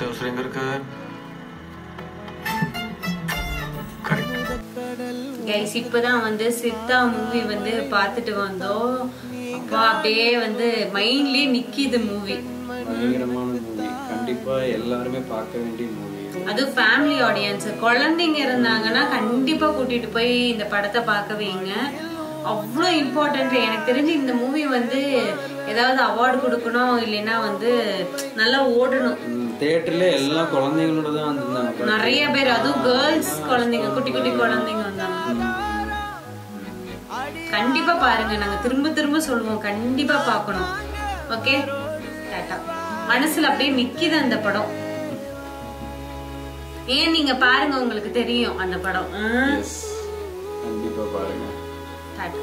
இருக்க correct guys இப்பதான் வந்து சித்தா மூவி வந்து பார்த்துட்டு வந்தோம். அப்பா அப்படியே வந்து மைண்ட்லயே நிக்கிது மூவி கண்டிப்பா எல்லாருமே பார்க்க வேண்டிய மூவி அது ஃபேமிலி ஆடியன்ஸ் குழந்தைங்க இருந்தாங்கன்னா கண்டிப்பா கூட்டிட்டு போய் இந்த படத்தை பார்க்க வைங்க. அவ்வளோ இம்பார்ட்டன்ட் எனக்கு தெரிஞ்சு இந்த மூவி வந்து ஏதாவது அவார்டு கொடுக்கணும் இல்லைன்னா வந்து நல்லா ஓடணும். தேட்டர்ல எல்லா குழந்தைங்களோட தான் வந்திருந்தாங்க. நிறைய பேர். அதுவும் கேர்ள்ஸ் குழந்தைங்க குட்டி குட்டி குழந்தைங்க வந்தாங்க. கண்டிப்பா பாருங்க. நாங்க திரும்ப திரும்ப சொல்லுவோம். கண்டிப்பா பார்க்கணும். ஓகே மனசுல அப்படியே நிக்கிது அந்த படம். ஏன் நீங்க பாருங்க உங்களுக்கு தெரியும் அந்த படம். கண்டிப்பா பாருங்க. டாட்டா